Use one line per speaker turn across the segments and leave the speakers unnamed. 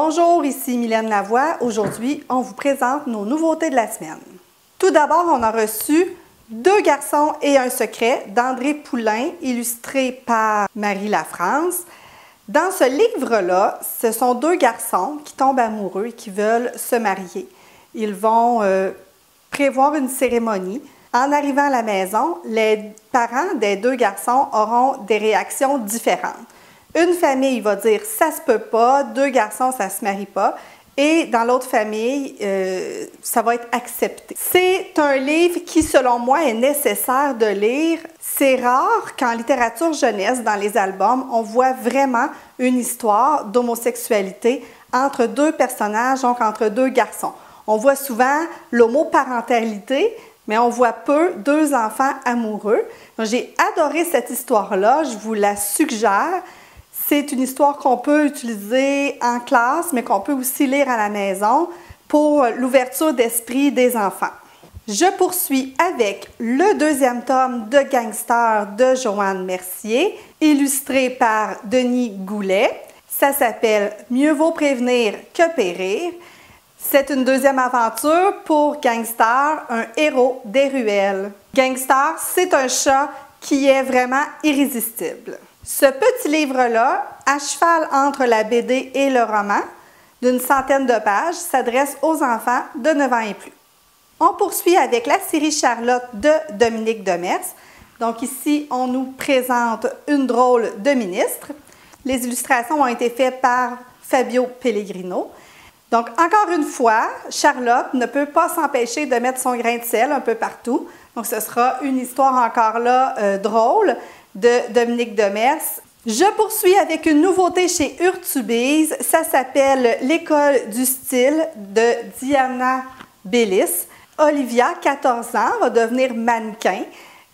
Bonjour, ici Mylène Lavoie. Aujourd'hui, on vous présente nos nouveautés de la semaine. Tout d'abord, on a reçu Deux garçons et un secret d'André Poulain, illustré par Marie Lafrance. Dans ce livre-là, ce sont deux garçons qui tombent amoureux et qui veulent se marier. Ils vont euh, prévoir une cérémonie. En arrivant à la maison, les parents des deux garçons auront des réactions différentes. Une famille va dire ça se peut pas, deux garçons ça se marie pas, et dans l'autre famille, euh, ça va être accepté. C'est un livre qui, selon moi, est nécessaire de lire. C'est rare qu'en littérature jeunesse, dans les albums, on voit vraiment une histoire d'homosexualité entre deux personnages, donc entre deux garçons. On voit souvent l'homoparentalité, mais on voit peu deux enfants amoureux. J'ai adoré cette histoire-là, je vous la suggère. C'est une histoire qu'on peut utiliser en classe, mais qu'on peut aussi lire à la maison pour l'ouverture d'esprit des enfants. Je poursuis avec le deuxième tome de Gangster de Joanne Mercier, illustré par Denis Goulet. Ça s'appelle Mieux vaut prévenir que périr. C'est une deuxième aventure pour Gangster, un héros des ruelles. Gangster, c'est un chat qui est vraiment irrésistible. Ce petit livre-là, à cheval entre la BD et le roman, d'une centaine de pages, s'adresse aux enfants de 9 ans et plus. On poursuit avec la série Charlotte de Dominique Demers. Donc ici, on nous présente une drôle de ministre. Les illustrations ont été faites par Fabio Pellegrino. Donc, encore une fois, Charlotte ne peut pas s'empêcher de mettre son grain de sel un peu partout. Donc, ce sera une histoire encore là euh, drôle, de Dominique Demers. Je poursuis avec une nouveauté chez Urtubise. Ça s'appelle L'école du style de Diana Bellis. Olivia, 14 ans, va devenir mannequin.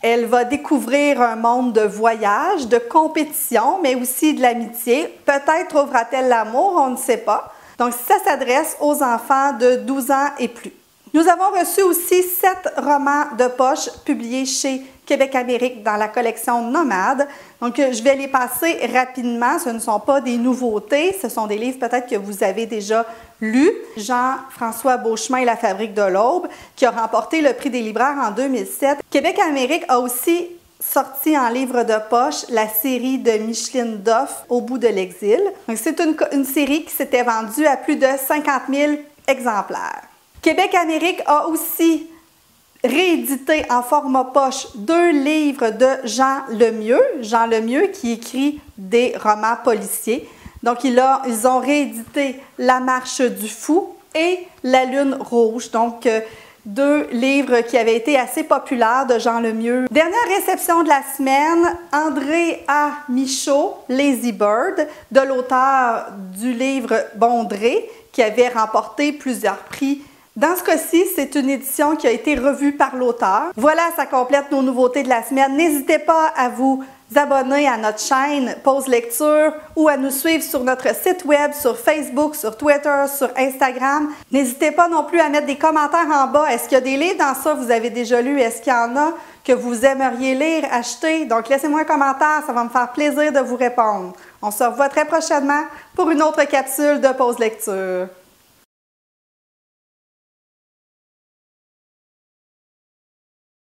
Elle va découvrir un monde de voyage, de compétition, mais aussi de l'amitié. Peut-être trouvera-t-elle l'amour, on ne sait pas. Donc, ça s'adresse aux enfants de 12 ans et plus. Nous avons reçu aussi sept romans de poche publiés chez Québec-Amérique dans la collection Nomade. Donc, je vais les passer rapidement. Ce ne sont pas des nouveautés, ce sont des livres peut-être que vous avez déjà lus. Jean-François Beauchemin et la Fabrique de l'Aube, qui a remporté le prix des libraires en 2007. Québec-Amérique a aussi sorti en livre de poche la série de Micheline Doff, Au bout de l'exil. C'est une, une série qui s'était vendue à plus de 50 000 exemplaires. Québec-Amérique a aussi réédité en format poche deux livres de Jean Lemieux. Jean Lemieux qui écrit des romans policiers. Donc, ils ont réédité La marche du fou et La lune rouge. Donc, euh, deux livres qui avaient été assez populaires de Jean Lemieux. Dernière réception de la semaine, André A. Michaud, Lazy Bird, de l'auteur du livre Bondré, qui avait remporté plusieurs prix dans ce cas-ci, c'est une édition qui a été revue par l'auteur. Voilà, ça complète nos nouveautés de la semaine. N'hésitez pas à vous abonner à notre chaîne Pause Lecture ou à nous suivre sur notre site web, sur Facebook, sur Twitter, sur Instagram. N'hésitez pas non plus à mettre des commentaires en bas. Est-ce qu'il y a des livres dans ça que vous avez déjà lu? Est-ce qu'il y en a que vous aimeriez lire, acheter? Donc, laissez-moi un commentaire, ça va me faire plaisir de vous répondre. On se revoit très prochainement pour une autre capsule de Pause Lecture.